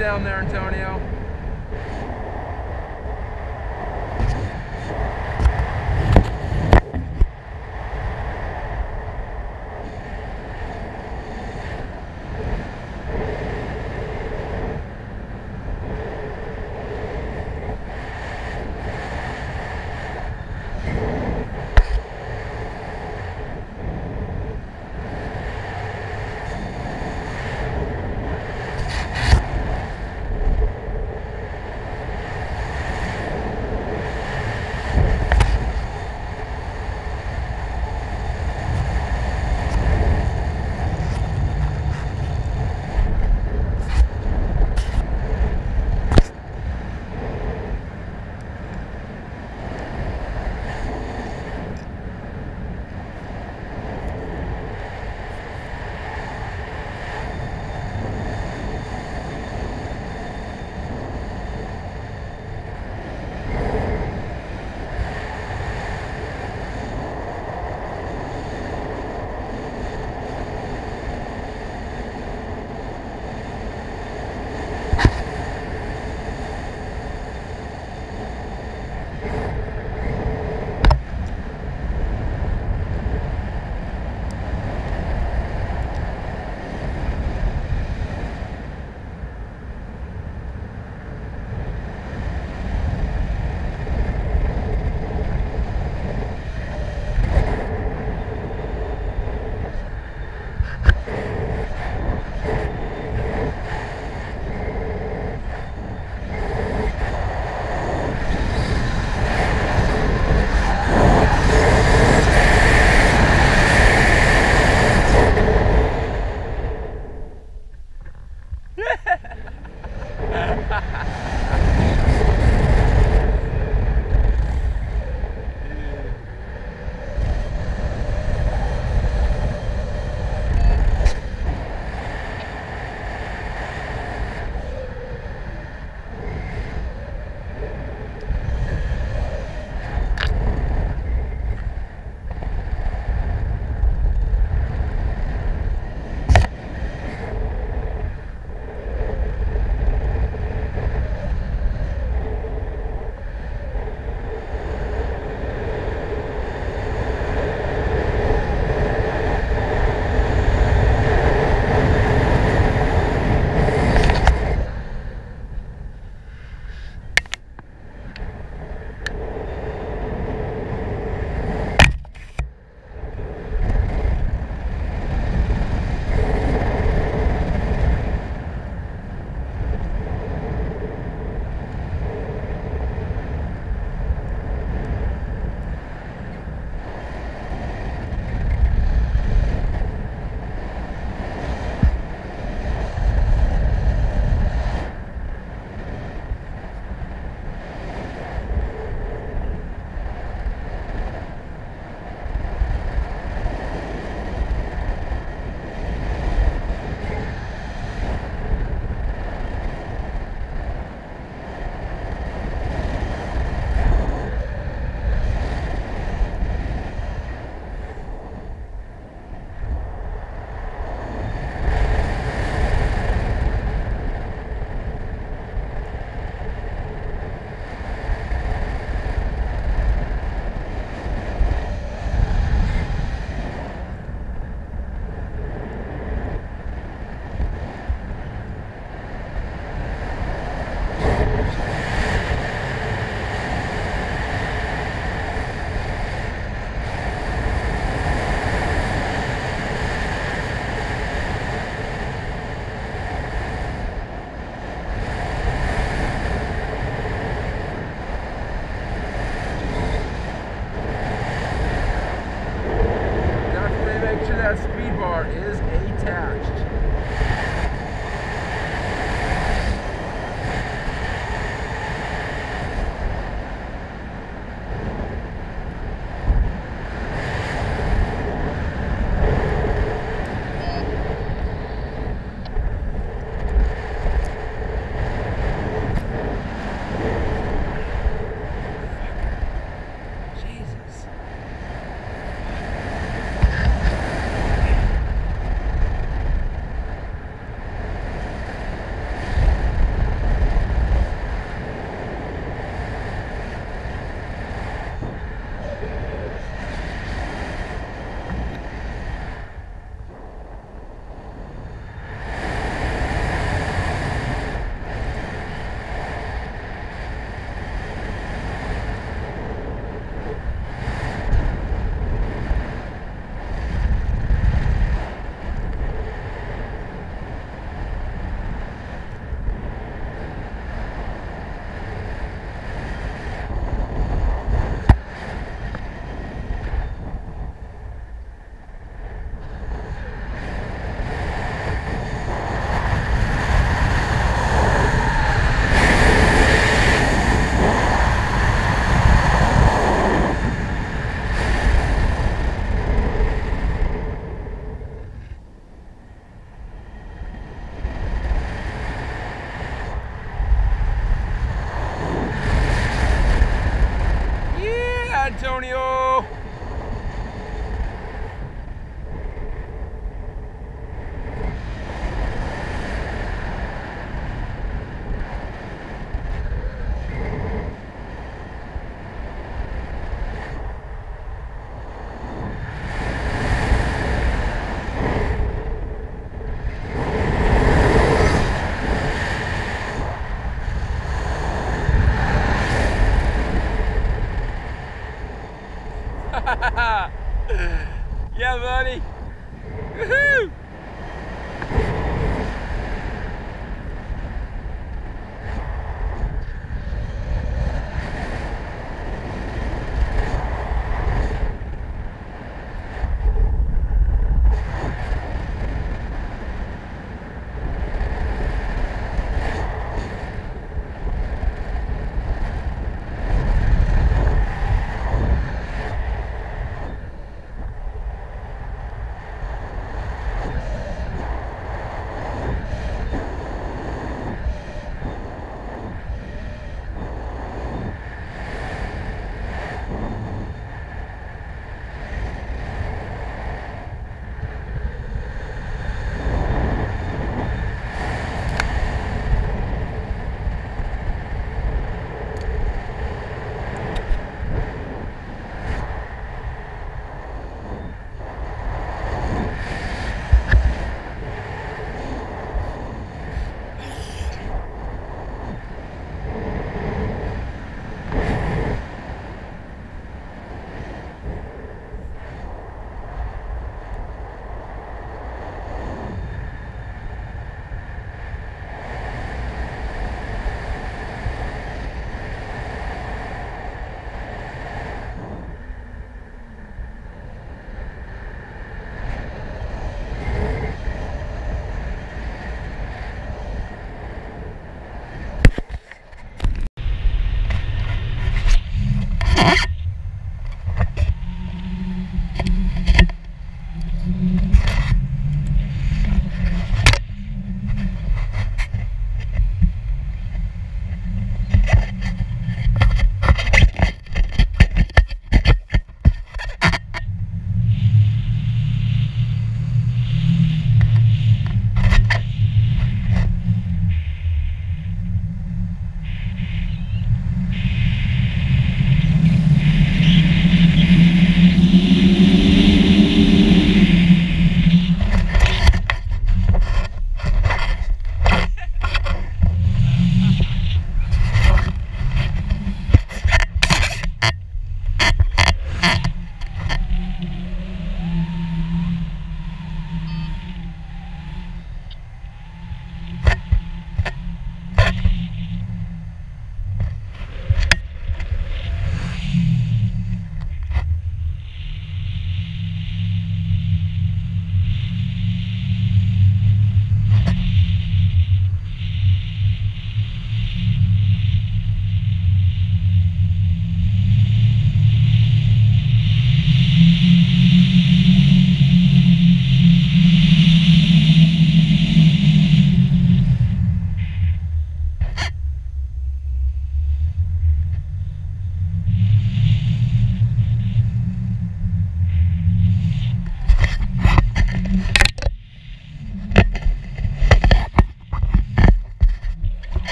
down there, Antonio.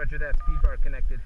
Roger that, speed bar connected.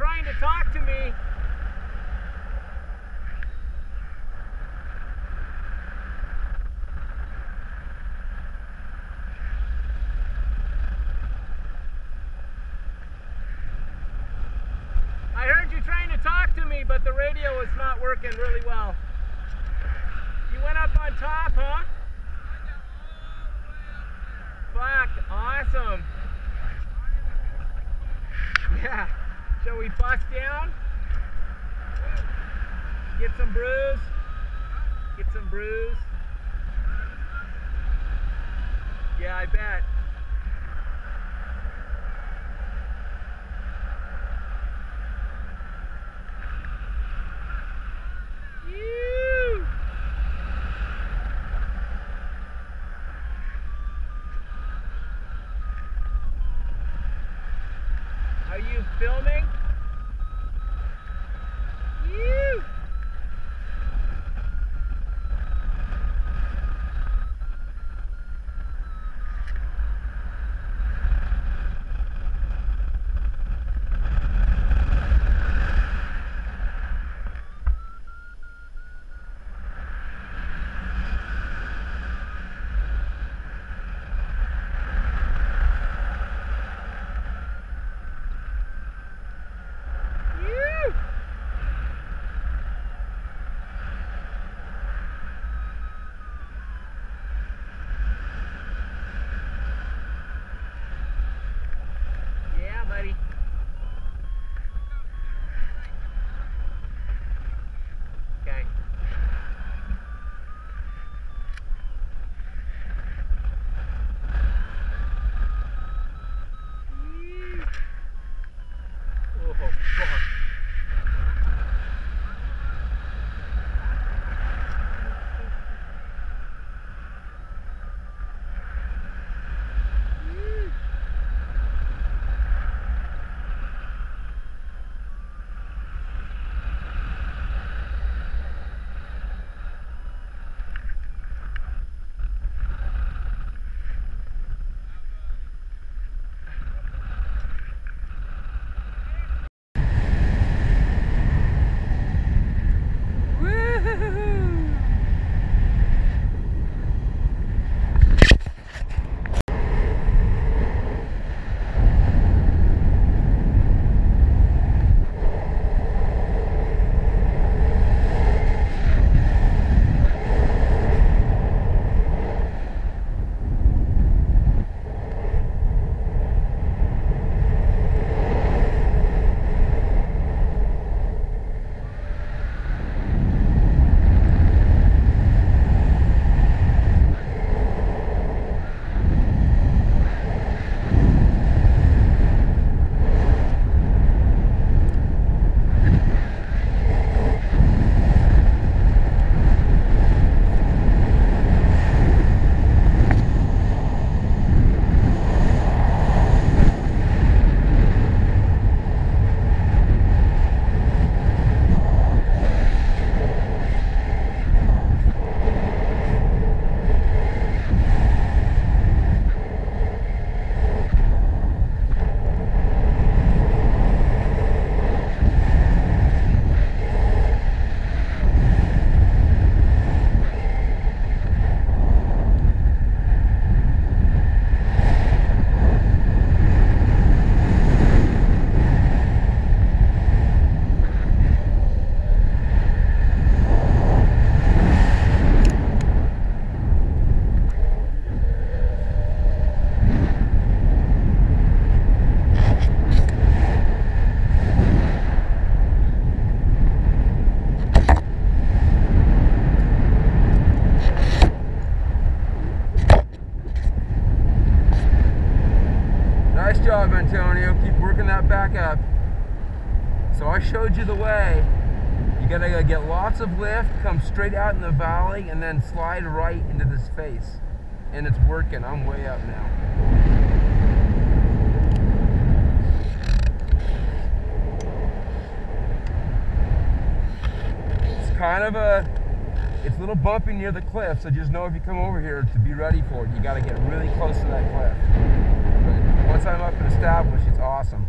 Trying to talk to me. I heard you trying to talk to me, but the radio was not working really well. You went up on top, huh? Fuck, awesome. Yeah. Shall we bust down? Get some brews? Get some brews? Working that back up. So I showed you the way. You gotta uh, get lots of lift, come straight out in the valley, and then slide right into this face. And it's working. I'm way up now. It's kind of a, it's a little bumpy near the cliff, so just know if you come over here to be ready for it, you gotta get really close to that cliff. Once I'm up and established, it's awesome.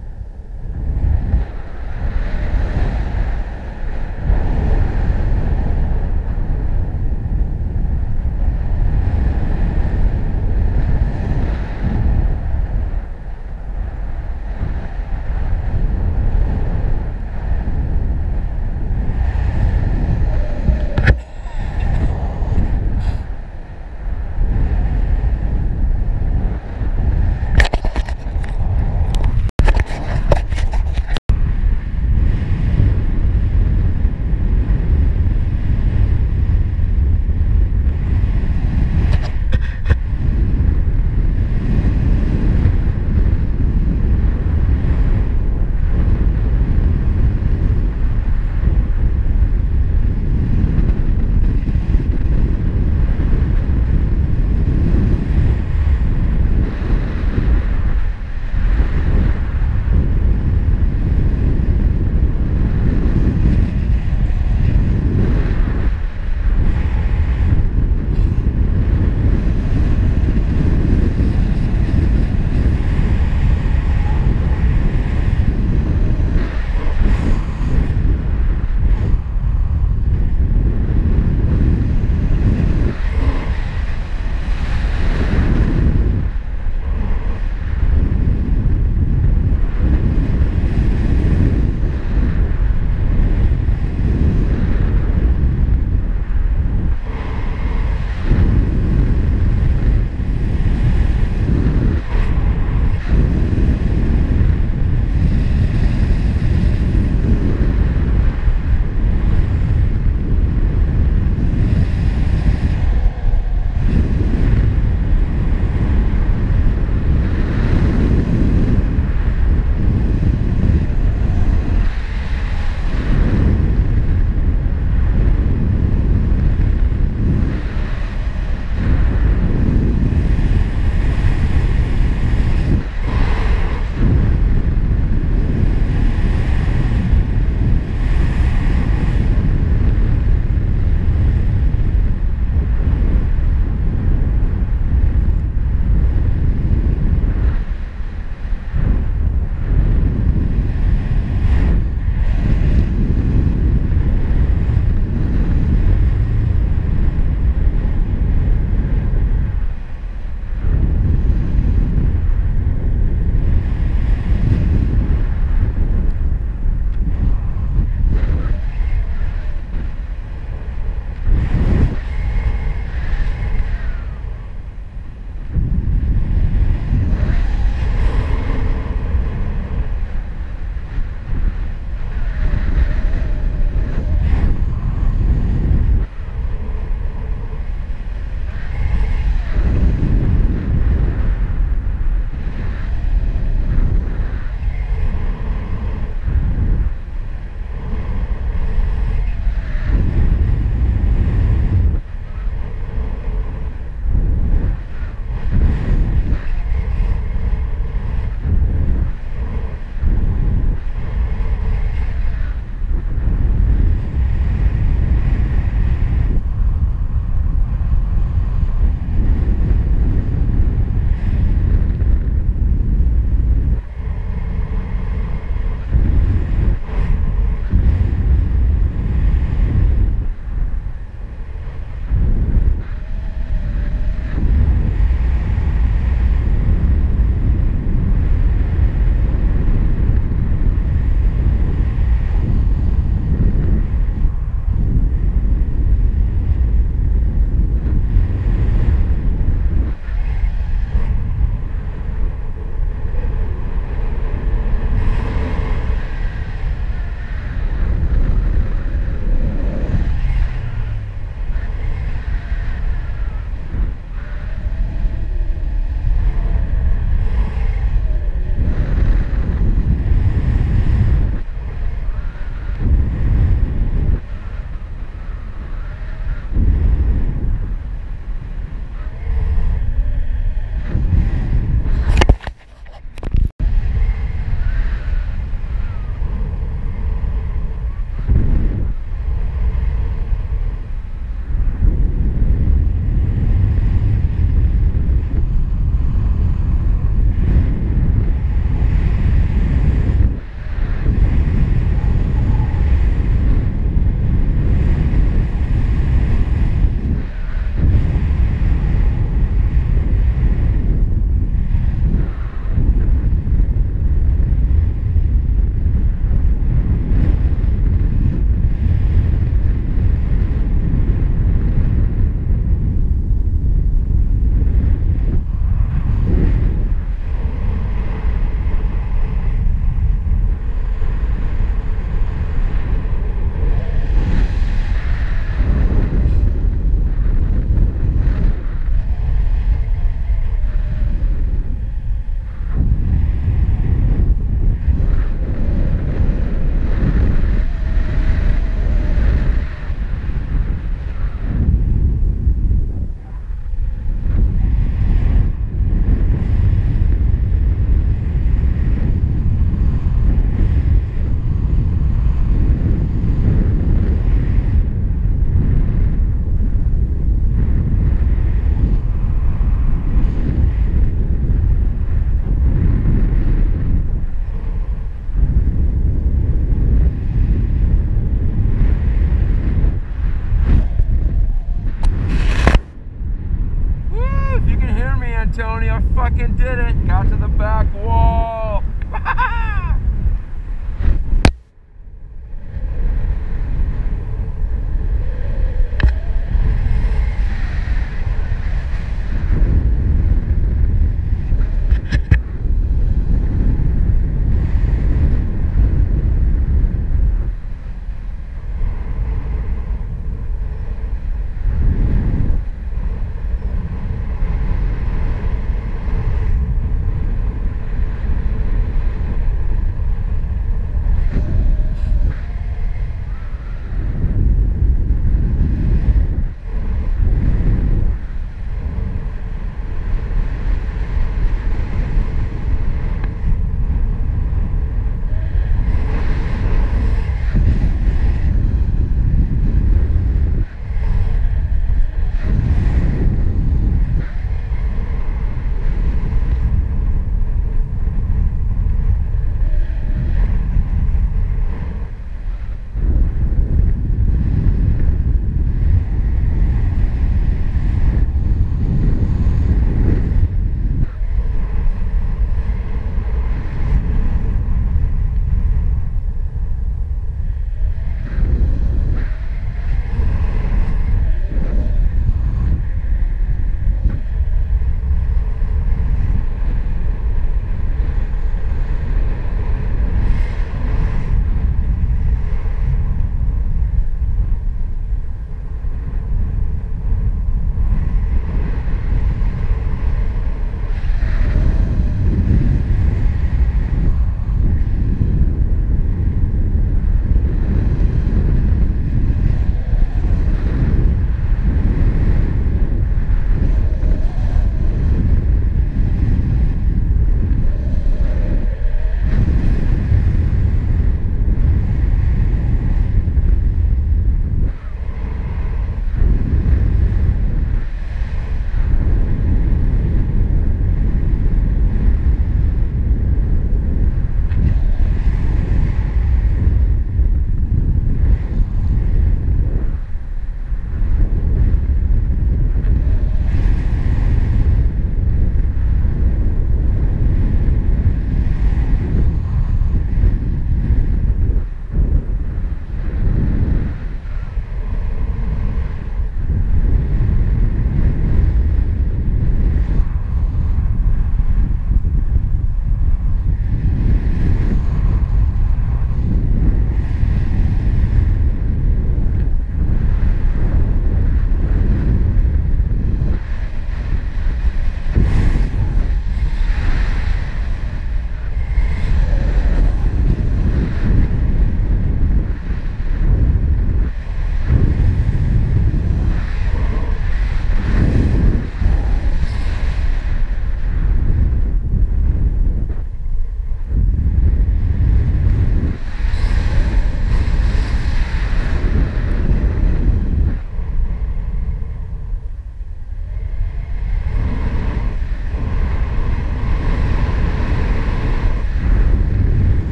Tony. I fucking did it. Got to the back wall.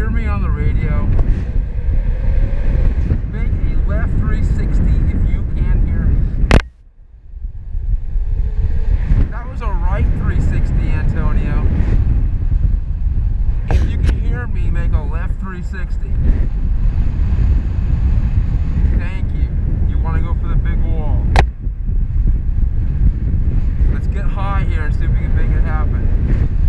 hear me on the radio, make a left 360 if you can hear me. That was a right 360, Antonio. If you can hear me, make a left 360. Thank you. You want to go for the big wall. Let's get high here and see if we can make it happen.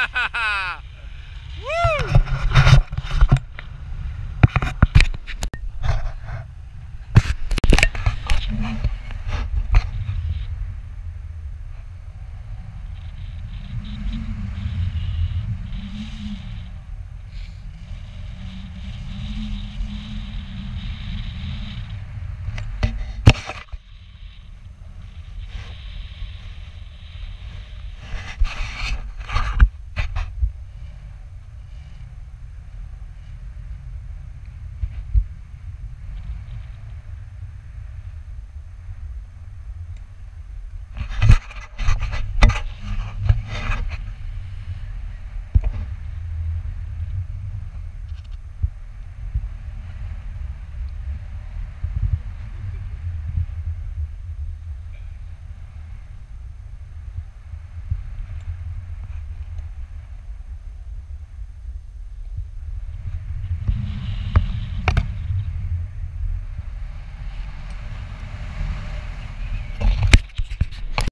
ha ha ha!